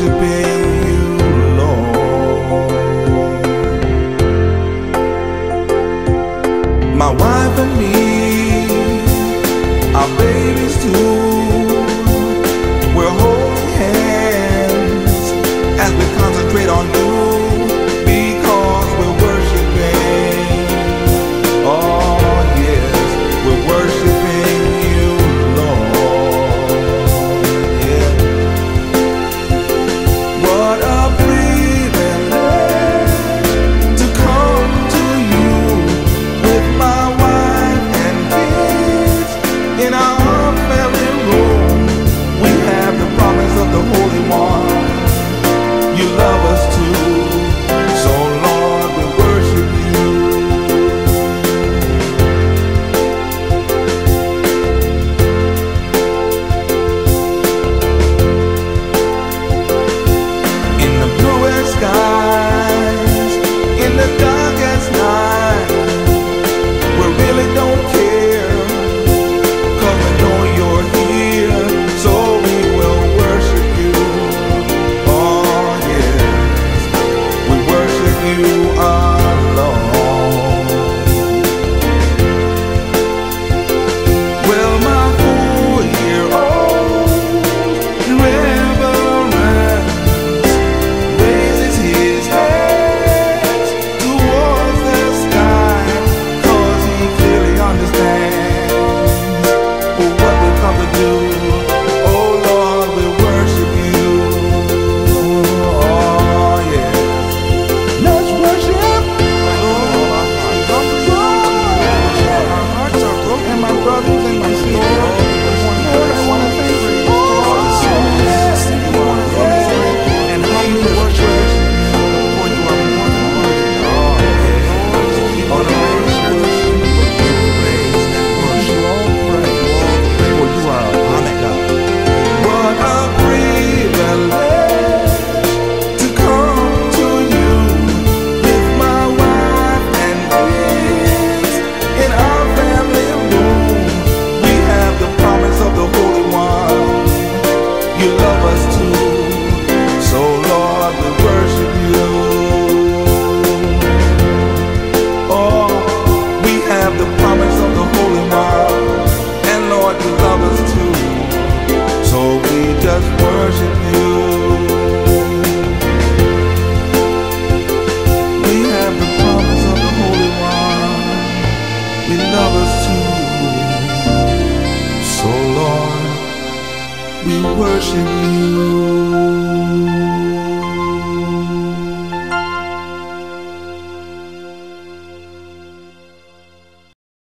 worshiping we have the promise of the Holy One, we love us too. So, Lord, we worship you.